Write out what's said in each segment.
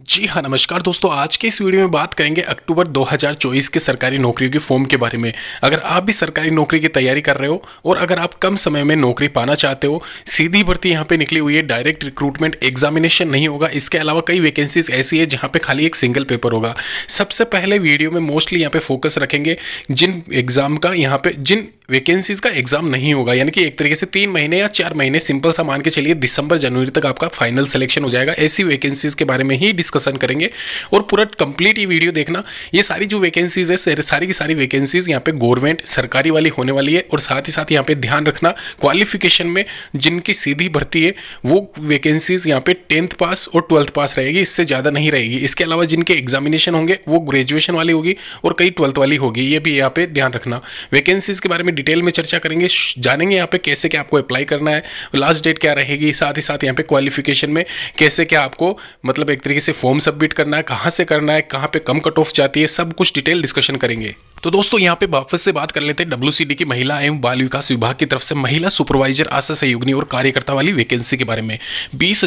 जी हाँ नमस्कार दोस्तों। आज के इस वीडियो में बात करेंगे अक्टूबर 2024 के सरकारी नौकरियों के फॉर्म के बारे में। अगर आप भी सरकारी नौकरी की तैयारी कर रहे हो और अगर आप कम समय में नौकरी पाना चाहते हो, सीधी भर्ती यहाँ पे निकली हुई है। डायरेक्ट रिक्रूटमेंट एग्जामिनेशन नहीं होगा। इसके अलावा कई वैकेंसीज ऐसी है जहाँ पर खाली एक सिंगल पेपर होगा। सबसे पहले वीडियो में मोस्टली यहाँ पे फोकस रखेंगे जिन एग्ज़ाम का यहाँ पे जिन वैकेंसीज का एग्ज़ाम नहीं होगा। यानी कि एक तरीके से तीन महीने या चार महीने सिंपल सा मान के चलिए, दिसंबर जनवरी तक आपका फाइनल सिलेक्शन हो जाएगा। ऐसी वैकेंसीज के बारे में ही डिस्कशन करेंगे और पूरा कंप्लीट ये वीडियो देखना। ये सारी जो वैकेंसीज है, सारी की सारी वैकेंसीज यहाँ पे गवर्नमेंट सरकारी वाली होने वाली है और साथ ही साथ यहाँ पे ध्यान रखना क्वालिफिकेशन में जिनकी सीधी भर्ती है, वो वैकेंसीज यहाँ पे टेंथ पास और ट्वेल्थ पास रहेगी, इससे ज़्यादा नहीं रहेगी। इसके अलावा जिनके एग्जामिनेशन होंगे, वो ग्रेजुएशन वाली होगी और कई ट्वेल्थ वाली होगी, ये भी यहाँ पे ध्यान रखना। वैकेंसीज के बारे में डिटेल में चर्चा करेंगे, जानेंगे यहाँ पे कैसे क्या आपको अप्लाई करना है लास्ट डेट क्या रहेगी, साथ ही साथ यहाँ पे क्वालिफिकेशन में कैसे क्या आपको मतलब एक तरीके से फॉर्म सबमिट करना है, कहाँ से करना है, कहाँ पे कम कट ऑफ़ जाती है, सब कुछ डिटेल डिस्कशन करेंगे। तो दोस्तों, यहाँ पे वापस से बात कर लेते हैं डब्ल्यूसीडी की महिला एवं बाल विकास विभाग की तरफ़ से महिला सुपरवाइजर, आशा सहयोगनी और कार्यकर्ता वाली वैकेंसी के बारे में। बीस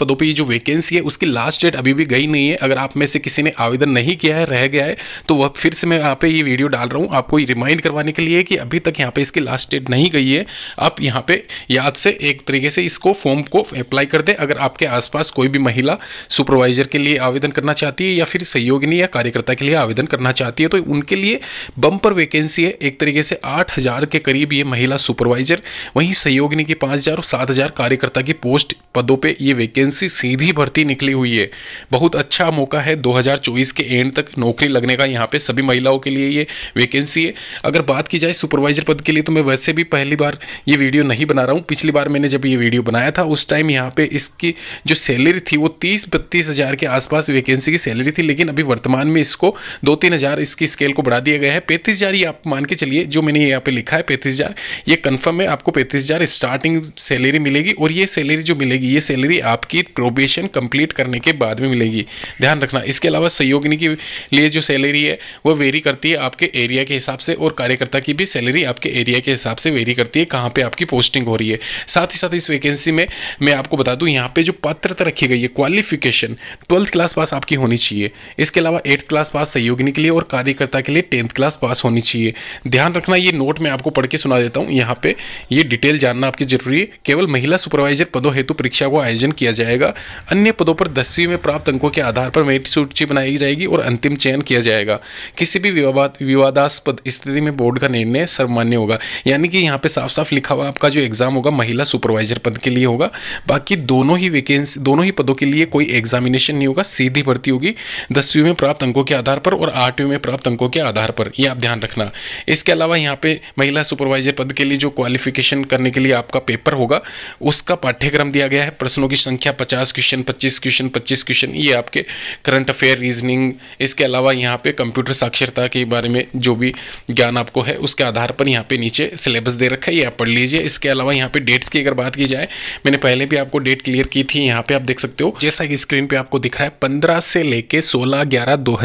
पदों पर जो वैकेंसी है, उसकी लास्ट डेट अभी भी गई नहीं है। अगर आप में से किसी ने आवेदन नहीं किया है, रह गया है तो वह फिर से मैं यहाँ पे ये वीडियो डाल रहा हूँ आपको रिमाइंड करवाने के लिए कि अभी तक यहाँ पे इसकी लास्ट डेट नहीं गई है। आप यहाँ पे याद से एक तरीके से इसको फॉर्म को अप्लाई कर दे। अगर आपके आसपास कोई भी महिला सुपरवाइजर के लिए आवेदन करना चाहती है या फिर सहयोगिनी या कार्यकर्ता के लिए आवेदन करना चाहती है तो उनके लिए बम्पर वैकेंसी है। एक तरीके से आठ हज़ार के करीब ये महिला सुपरवाइजर वहीं सहयोगिनी की पाँच हज़ार और सात हज़ार कार्यकर्ता की पोस्ट पदों पे ये वैकेंसी सीधी भर्ती निकली हुई है। बहुत अच्छा मौका है 2024 के एंड तक नौकरी लगने का। यहाँ पे सभी महिलाओं के लिए ये वैकेंसी है। अगर बात की जाए सुपरवाइजर पद के लिए तो मैं वैसे भी पहली बार ये वीडियो नहीं बना रहा हूँ। पिछली बार मैंने जब ये वीडियो बनाया था, उस टाइम यहाँ पे इसकी जो सैलरी थी, वो तीस बत्तीस हज़ार के आसपास वैकेंसी की सैलरी थी। लेकिन अभी वर्तमान में इसको दो तीन हज़ार इसकी स्केल को बढ़ा दिया गया है। पैंतीस हज़ार ये आप मान के चलिए, जो मैंने यहाँ पे लिखा है पैंतीस हज़ार, ये कन्फर्म है आपको पैंतीस हज़ार स्टार्टिंग सैलरी मिलेगी और ये सैलरी जो मिलेगी, ये सैलरी आपकी प्रोबेशन कंप्लीट करने के बाद में मिलेगी। ध्यान रखना, इसके अलावा सहयोगिनी के लिए जो सैलरी है, वो वेरी करती है आपके एरिया के हिसाब से और कार्यकर्ता की भी सैलरी आपके एरिया के हिसाब से वेरी करती है, कहाँ पर आपकी पोस्टिंग हो रही है। साथ ही साथ इस वैकेंसी में मैं आपको बता दूँ, यहाँ पर जो पात्रता रखी गई है क्वालिफिकेशन ट्वेल्थ क्लास पास आपकी होनी चाहिए। इसके अलावा एट्थ क्लास पास सहयोगिनी के लिए और कार्यकर्ता के लिए टेंथ क्लास पास होनी चाहिए। ध्यान रखना, ये नोट मैं आपको पढ़ के सुना देता हूँ। यहाँ पे ये डिटेल जानना आपकी ज़रूरी है। केवल महिला सुपरवाइजर पदों हेतु परीक्षा को आयोजन किया जाएगा। अन्य पदों पर दसवीं में प्राप्त अंकों के आधार पर मेरिट सूची बनाई जाएगी और अंतिम चयन किया जाएगा। किसी भी विवाद, विवादास्पद स्थिति में बोर्ड का निर्णय सर्वमान्य होगा। यानी कि यहाँ पे साफ़ साफ़ लिखा हुआ आपका जो एग्ज़ाम होगा, महिला सुपरवाइजर पद के लिए होगा। बाकी दोनों ही वैकेंसी दोनों ही पदों के लिए कोई एग्जामिनेशन नहीं होगा, सीधी भर्ती होगी। दसवीं में प्राप्त अंकों के आधार पर और आठवीं में प्राप्त अंकों के आधार पर यह आप ध्यान रखना। इसके अलावा यहाँ पे महिला सुपरवाइजर पद के लिए जो क्वालिफिकेशन करने के लिए आपका पेपर होगा, उसका पाठ्यक्रम दिया गया है। प्रश्नों की संख्या पचास क्वेश्चन पच्चीस क्वेश्चन पच्चीस क्वेश्चन ये आपके करंट अफेयर रीजनिंग इसके अलावा यहाँ पे कंप्यूटर साक्षरता के बारे में जो भी ज्ञान आपको है, उसके आधार पर यहाँ पे नीचे सिलेबस दे रखा है, ये आप पढ़ लीजिए। इसके अलावा यहाँ पे डेट्स की अगर बात की जाए, मैंने पहले भी आपको डेट क्लियर की थी, यहाँ पे आप देख सकते हो। जैसा कि स्क्रीन पे आपको दिख रहा है, पंद्रह से लेके सोलह ग्यारह दो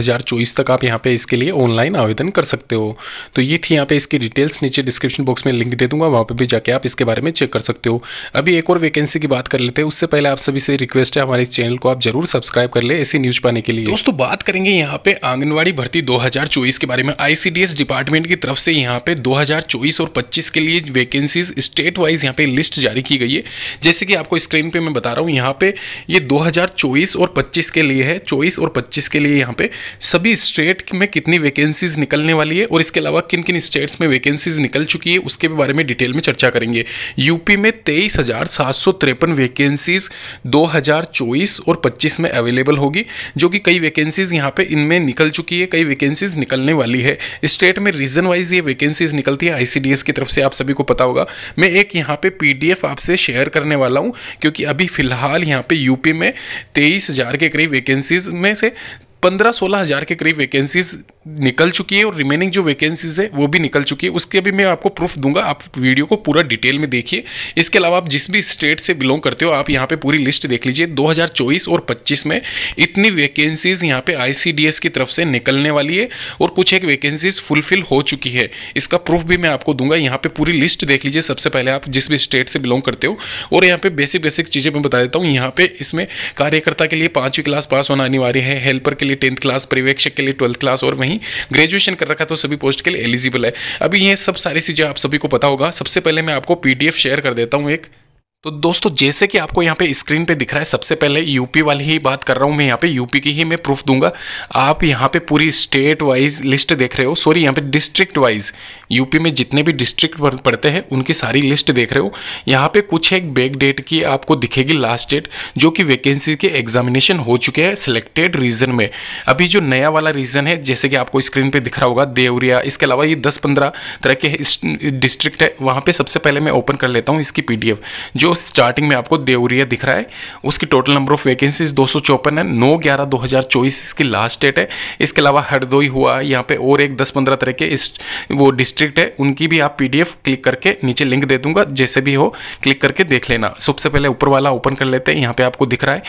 तक आप यहाँ पे इसके लिए ऑनलाइन आवेदन कर सकते हो। तो ये थी यहाँ पे इसकी डिटेल्स नीचे डिस्क्रिप्शन बॉक्स में लिंक दे दूँगा, वहाँ पे भी जाके आप इसके बारे में चेक कर सकते हो। अभी एक और वैकेंसी की बात कर लेते हैं, उससे पहले आप सभी से रिक्वेस्ट है हमारे चैनल को आप ज़रूर सब्सक्राइब कर ले ऐसी न्यूज़ पाने के लिए। दोस्तों, बात करेंगे यहाँ पे आंगनबाड़ी भर्ती दो के बारे में। आईसीडीएस डिपार्टमेंट की तरफ़ से यहाँ पे दो और पच्चीस के लिए वैकेंसीज स्टेट वाइज यहाँ पे लिस्ट जारी की गई है। जैसे कि आपको स्क्रीन पे मैं बता रहा हूँ, यहाँ पे ये 2024 और 25 के लिए है। 24 और 25 के लिए यहाँ पे सभी स्टेट में कितनी वैकेंसीज निकलने वाली है और इसके अलावा किन किन स्टेट्स में वैकेंसीज निकल चुकी है, उसके बारे में डिटेल में चर्चा करेंगे। यूपी में तेईस हज़ार सात सौ तिरपन वैकेंसीज दो हज़ार चौबीस और पच्चीस में अवेलेबल होगी, जो कि कई वैकेंसीज यहाँ पे इनमें निकल चुकी है, कई वैकेंसीज निकलने वाली है। स्टेट में रीजन वाइज ये वैकेंसीज निकलती है आईसीडीएस की तरफ़ से आप सभी को पता होगा। मैं एक यहाँ पे पीडीएफ आपसे शेयर करने वाला हूँ, क्योंकि अभी फ़िलहाल यहाँ पे यूपी में तेईस हज़ार के करीब वैकेंसीज में से पंद्रह सोलह हज़ार के करीब वैकेंसीज निकल चुकी है और रिमेनिंग जो वैकेंसीज है, वो भी निकल चुकी है। उसके भी मैं आपको प्रूफ दूँगा। आप वीडियो को पूरा डिटेल में देखिए। इसके अलावा आप जिस भी स्टेट से बिलोंग करते हो, आप यहाँ पे पूरी लिस्ट देख लीजिए। 2024 और 25 में इतनी वैकेंसीज यहाँ पे आईसीडीएस की तरफ़ से निकलने वाली है और कुछ एक वैकेंसीज फुलफिल हो चुकी है। इसका प्रूफ भी मैं आपको दूँगा। यहाँ पे पूरी लिस्ट देख लीजिए। सबसे पहले आप जिस भी स्टेट से बिलोंग करते हो और यहाँ पे बेसिक बेसिक चीज़ें मैं बता देता हूँ। यहाँ पे इसमें कार्यकर्ता के लिए पांचवी क्लास पास होना अनिवार्य है। हेल्पर के लिए टेंथ क्लास पर्यवेक्षक के लिए ट्वेल्थ क्लास और वहीं ग्रेजुएशन कर रखा तो सभी पोस्ट के लिए एलिजिबल है। अभी ये सब सारी चीज़ें आप सभी को पता होगा। सबसे पहले मैं आपको पीडीएफ शेयर कर देता हूँ एक तो दोस्तों, जैसे कि आपको यहाँ पे स्क्रीन पे दिख रहा है, सबसे पहले यूपी वाली ही बात कर रहा हूँ मैं यहाँ पे। यूपी की ही मैं प्रूफ दूँगा। आप यहाँ पे पूरी स्टेट वाइज लिस्ट देख रहे हो। सॉरी यहाँ पे डिस्ट्रिक्ट वाइज यूपी में जितने भी डिस्ट्रिक्ट पड़ते हैं, उनकी सारी लिस्ट देख रहे हो। यहाँ पे कुछ एक बैक डेट की आपको दिखेगी लास्ट डेट जो कि वैकेंसी के एग्जामिनेशन हो चुके हैं सिलेक्टेड रीजन में। अभी जो नया वाला रीजन है, जैसे कि आपको स्क्रीन पर दिख रहा होगा, देवरिया, इसके अलावा ये दस पंद्रह तरह के डिस्ट्रिक्ट है, वहाँ पर सबसे पहले मैं ओपन कर लेता हूँ इसकी पीडीएफ जो स्टार्टिंग में आपको देवरिया दिख रहा है। उसकी टोटल नंबर ऑफ़ वैकेंसीज दो है। नौ ग्यारह दो इसकी लास्ट डेट है। इसके अलावा हरदोई हुआ, यहाँ पे और एक दस पंद्रह तरह के इस वो डिस्ट्रिक्ट है। उनकी भी आप पीडीएफ क्लिक करके नीचे लिंक दे दूँगा, जैसे भी हो क्लिक करके देख लेना। सबसे पहले ऊपर वाला ओपन कर लेते हैं, यहाँ पे आपको दिख रहा है।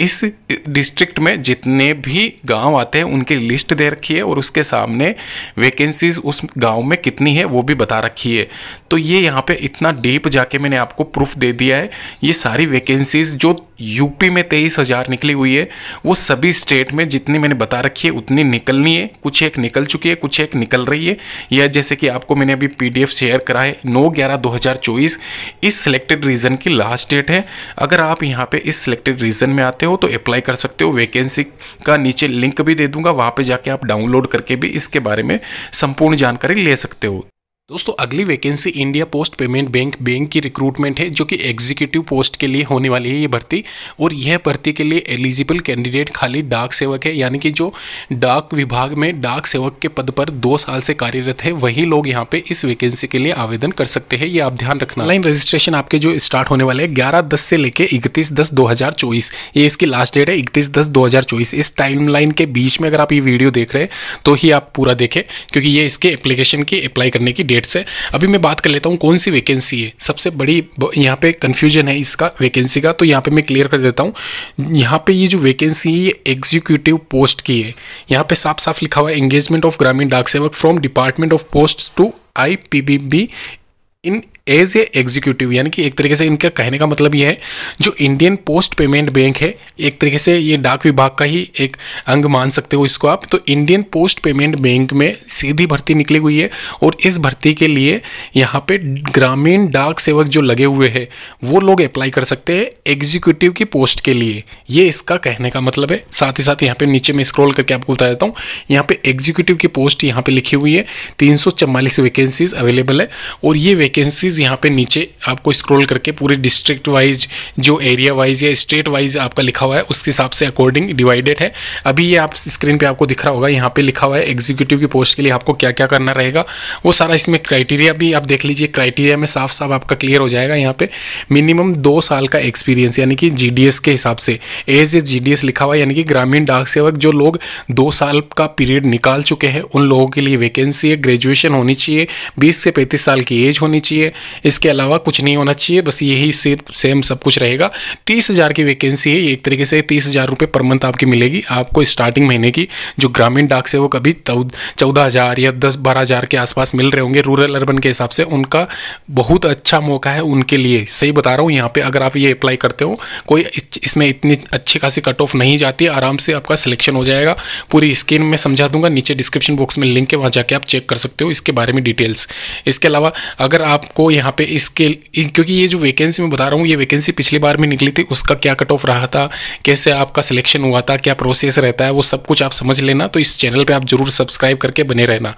इस डिस्ट्रिक्ट में जितने भी गाँव आते हैं, उनकी लिस्ट दे रखी है और उसके सामने वैकेंसीज उस गाँव में कितनी है, वो भी बता रखी है। तो ये यहाँ पे इतना डीप जाके मैंने आपको प्रूफ दे दिया है। ये सारी वैकेंसीज जो यूपी में तेईस हज़ार निकली हुई है। वो सभी स्टेट में जितनी मैंने बता रखी है, उतनी निकलनी है। कुछ एक निकल चुकी है, कुछ एक निकल रही है। या जैसे कि आपको मैंने अभी पीडीएफ शेयर करा है, नौ ग्यारह दो हज़ार चौबीस। इस सिलेक्टेड रीजन की लास्ट डेट है। अगर आप यहाँ पे इस सिलेक्टेड रीजन में आते हो तो अप्लाई कर सकते हो। वैकेंसी का नीचे लिंक भी दे दूँगा। वहाँ पर जाके आप डाउनलोड करके भी इसके बारे में संपूर्ण जानकारी ले सकते हो। दोस्तों, अगली vacancy India post payment bank bank की रिक्रूटमेंट है, जो कि एग्जीक्यूटिव पोस्ट के लिए होने वाली है ये भर्ती। और यह भर्ती के लिए एलिजिबल कैंडिडेट खाली डाक सेवक है, यानी कि जो डाक विभाग में डाक सेवक के पद पर दो साल से कार्यरत है, वही लोग यहाँ पे इस वैकेंसी के लिए आवेदन कर सकते हैं, ये आप ध्यान रखना। ऑनलाइन रजिस्ट्रेशन आपके जो स्टार्ट होने वाले हैं, ग्यारह दस से लेकर इकतीस दस दो ये इसकी लास्ट डेट है, इकतीस दस दो इस टाइम के बीच में अगर आप ये वीडियो देख रहे हैं तो ही आप पूरा देखें, क्योंकि ये इसके एप्लीकेशन की अप्लाई करने की डेट डेट्स से। अभी मैं बात कर लेता हूँ कौन सी वैकेंसी है। सबसे बड़ी यहाँ पे कन्फ्यूज़न है इसका वैकेंसी का तो यहाँ पे मैं क्लियर कर देता हूँ। यहाँ पे ये जो वैकेंसी है, ये एग्जीक्यूटिव पोस्ट की है। यहाँ पे साफ़ साफ़ लिखा हुआ है engagement of Gramin Dak Sevak from department of post to I P B B in as a executive यानी कि एक तरीके से इनका कहने का मतलब ये है, जो इंडियन पोस्ट पेमेंट बैंक है, एक तरीके से ये डाक विभाग का ही एक अंग मान सकते हो इसको आप। तो इंडियन पोस्ट पेमेंट बैंक में सीधी भर्ती निकली हुई है और इस भर्ती के लिए यहाँ पे ग्रामीण डाक सेवक जो लगे हुए हैं, वो लोग अप्लाई कर सकते हैं एग्जीक्यूटिव की पोस्ट के लिए। ये इसका कहने का मतलब है। साथ ही साथ यहाँ पे नीचे में स्क्रॉल करके आपको बता देता हूँ, यहाँ पे एग्जीक्यूटिव की पोस्ट यहाँ पे लिखी हुई है, तीन वैकेंसीज अवेलेबल है और ये वैकेंसीज यहाँ पे नीचे आपको स्क्रॉल करके पूरे डिस्ट्रिक्ट वाइज जो एरिया वाइज या स्टेट वाइज आपका लिखा हुआ है, उसके हिसाब से अकॉर्डिंग डिवाइडेड है। अभी ये आप स्क्रीन पे आपको दिख रहा होगा, यहाँ पे लिखा हुआ है एग्जीक्यूटिव की पोस्ट के लिए आपको क्या क्या करना रहेगा। वो सारा इसमें क्राइटेरिया भी आप देख लीजिए क्राइटेरिया में साफ़ साफ़ आपका क्लियर हो जाएगा यहाँ पे। मिनिमम दो साल का एक्सपीरियंस यानी कि जीडीएस के हिसाब से। एज ए जी लिखा हुआ है, यानी कि ग्रामीण डाक सेवक जो लोग दो साल का पीरियड निकाल चुके हैं, उन लोगों के लिए वैकेंसी है ग्रेजुएशन होनी चाहिए, बीस से पैंतीस साल की एज होनी चाहिए। इसके अलावा कुछ नहीं होना चाहिए, बस यही सिर्फ़ सेम सब कुछ रहेगा। तीस हज़ार की वैकेंसी है एक तरीके से तीस हज़ार रुपये पर मंथ आपकी मिलेगी। आपको स्टार्टिंग महीने की जो ग्रामीण डाक से वो कभी चौदह हज़ार या दस, बारह हज़ार के आसपास मिल रहे होंगे रूरल अर्बन के हिसाब से, उनका बहुत अच्छा मौका है उनके लिए। सही बता रहा हूँ, यहाँ पे अगर आप ये अप्लाई करते हो, कोई इसमें इतनी अच्छी खासी कट ऑफ़ नहीं जाती, आराम से आपका सिलेक्शन हो जाएगा। पूरी स्क्रीन में समझा दूँगा, नीचे डिस्क्रिप्शन बॉक्स में लिंक है, वहाँ जाके आप चेक कर सकते हो, इसके बारे में डिटेल्स इसके अलावा अगर आपको यहाँ पे इसके क्योंकि ये जो वैकेंसी मैं बता रहा हूँ, ये वैकेंसी पिछली बार में निकली थी, उसका क्या कट ऑफ़ रहा था, कैसे आपका सिलेक्शन हुआ था, क्या प्रोसेस रहता है, वो सब कुछ आप समझ लेना। तो इस चैनल पर आप ज़रूर सब्सक्राइब करके बने रहना।